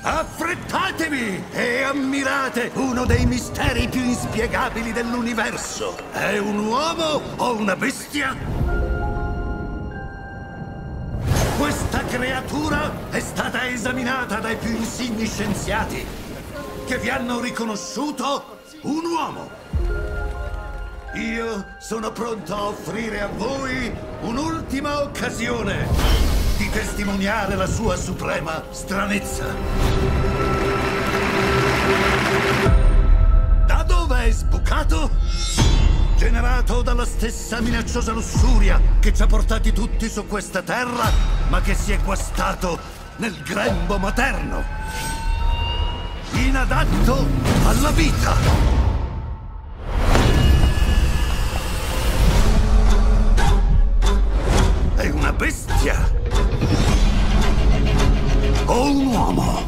Affrettatevi e ammirate uno dei misteri più inspiegabili dell'universo. È un uomo o una bestia? Questa creatura è stata esaminata dai più insigni scienziati che vi hanno riconosciuto un uomo. Io sono pronto a offrire a voi un'ultima occasione di testimoniare la sua suprema stranezza. Da dove è sbucato? Generato dalla stessa minacciosa lussuria che ci ha portati tutti su questa terra, ma che si è guastato nel grembo materno. Inadatto alla vita. O un uomo?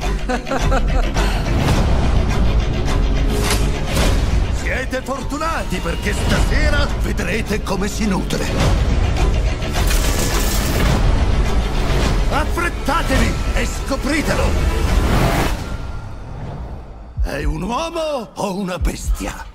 Siete fortunati perché stasera vedrete come si nutre. Affrettatevi e scopritelo! È un uomo o una bestia?